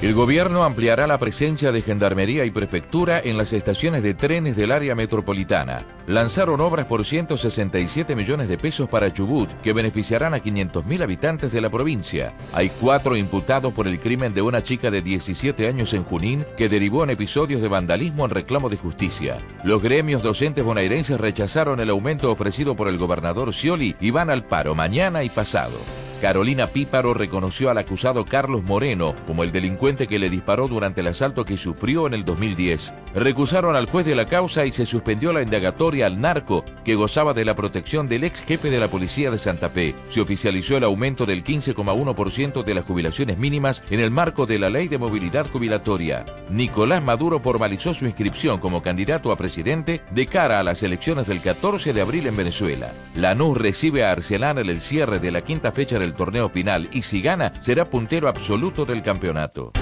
El gobierno ampliará la presencia de gendarmería y prefectura en las estaciones de trenes del área metropolitana. Lanzaron obras por 167 millones de pesos para Chubut que beneficiarán a 500.000 habitantes de la provincia. Hay cuatro imputados por el crimen de una chica de 17 años en Junín que derivó en episodios de vandalismo en reclamo de justicia. Los gremios docentes bonaerenses rechazaron el aumento ofrecido por el gobernador Scioli y van al paro mañana y pasado. Carolina Píparo reconoció al acusado Carlos Moreno como el delincuente que le disparó durante el asalto que sufrió en el 2010. Recusaron al juez de la causa y se suspendió la indagatoria al narco que gozaba de la protección del ex jefe de la policía de Santa Fe. Se oficializó el aumento del 15,1% de las jubilaciones mínimas en el marco de la ley de movilidad jubilatoria. Nicolás Maduro formalizó su inscripción como candidato a presidente de cara a las elecciones del 14 de abril en Venezuela. Lanús recibe a Arsenal en el cierre de la quinta fecha del el torneo final y si gana será puntero absoluto del campeonato.